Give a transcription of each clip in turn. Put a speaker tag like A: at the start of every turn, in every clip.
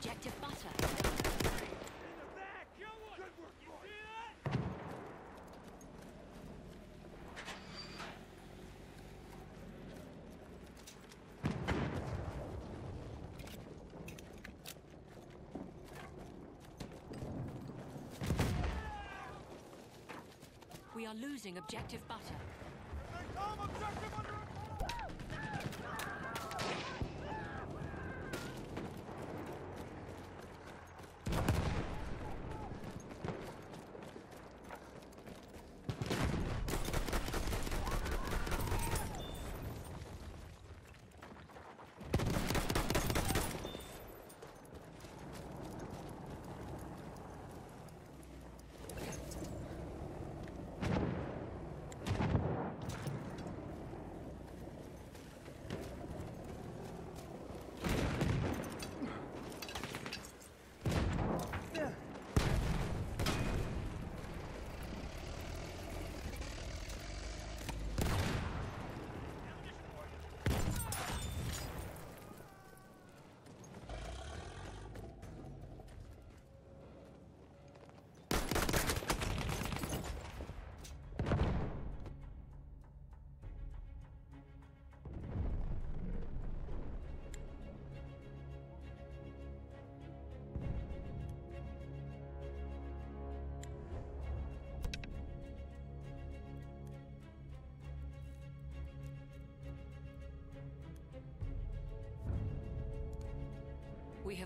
A: objective butter. We are losing objective butter.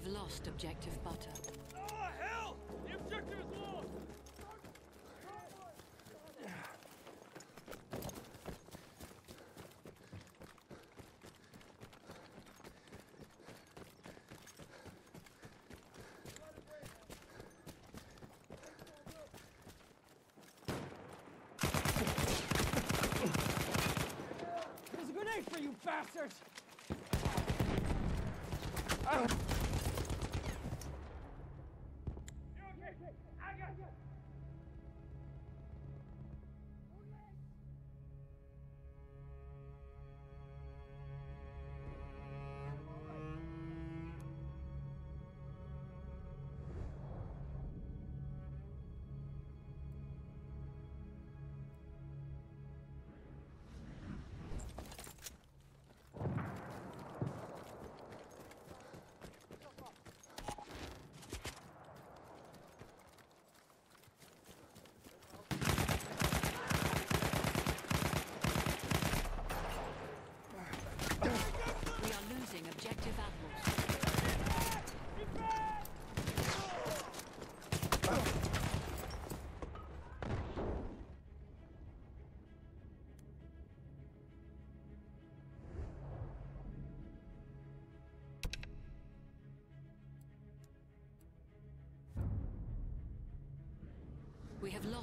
A: Have lost objective butter.
B: Oh, hell! The objective is lost!
C: There's a grenade for you bastards!
A: We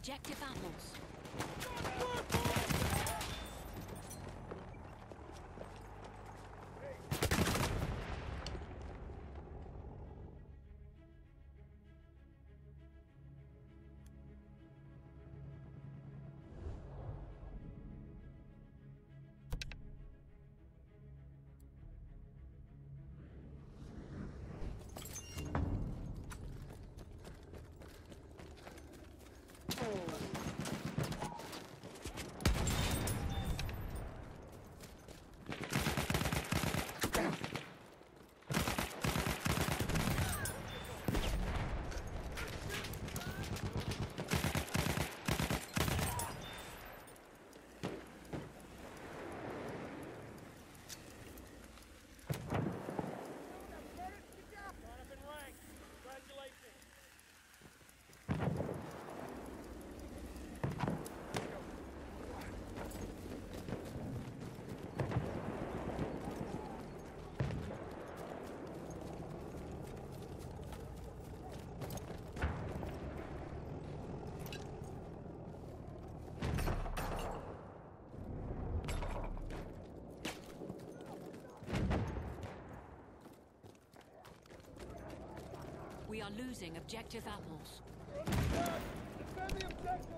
A: Objective apples. We are losing objective apples.
B: Defend the objective!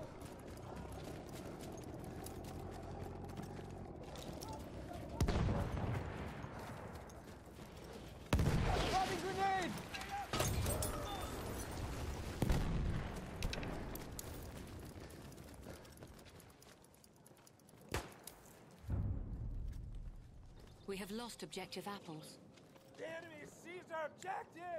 A: We have lost objective apples.
B: The enemy seized our objective!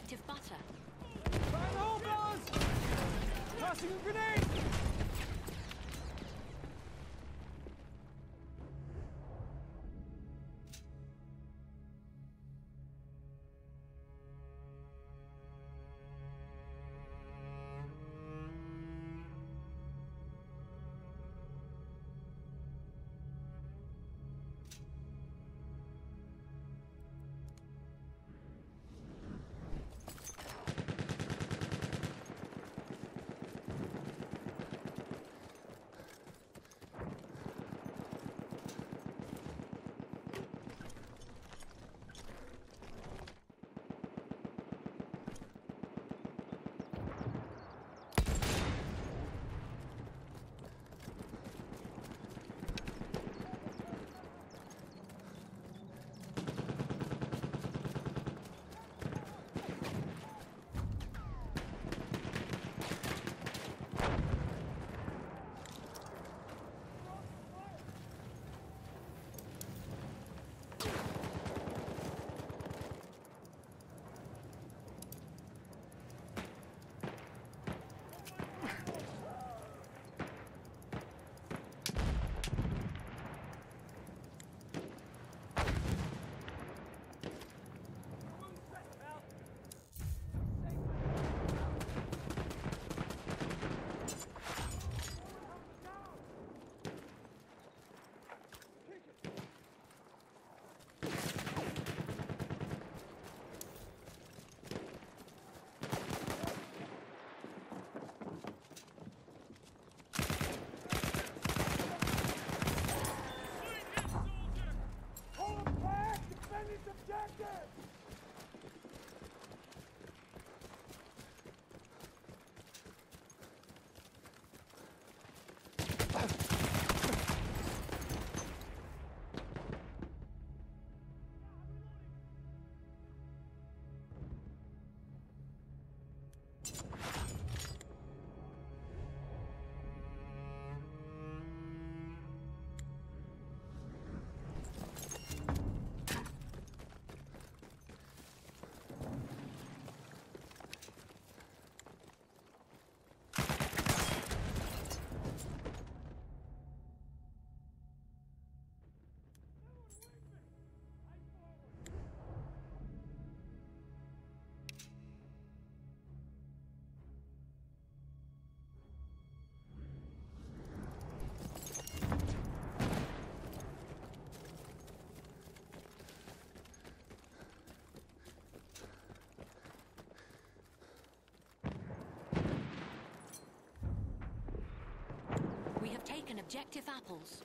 A: Objective butter.
B: Hole, fellas! Tossing a grenade!
D: These
A: objective apples.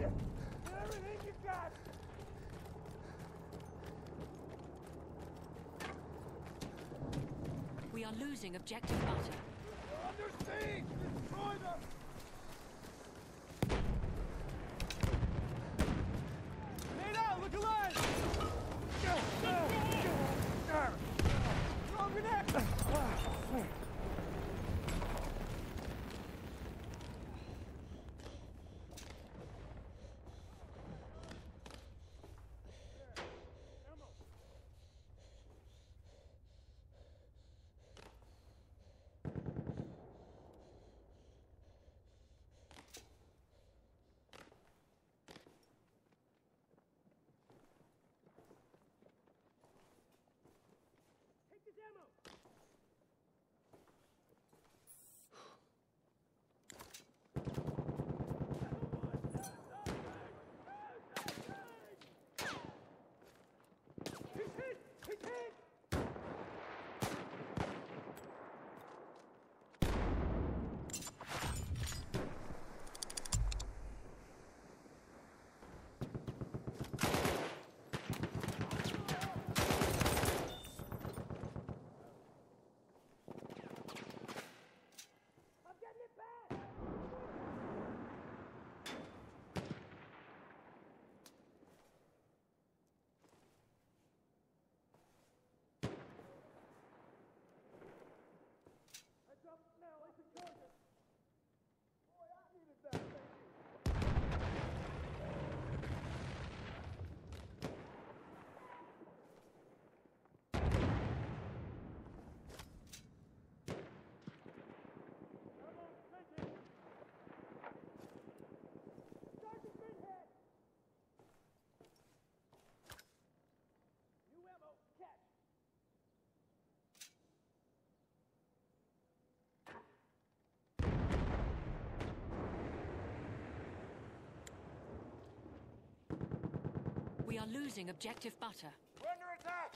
B: Get everything you got!
A: We are losing objective butter.
B: They're under siege! Destroy them!
C: Nada, look alive! Throw a Take this
A: We are losing objective butter.
B: We're under attack!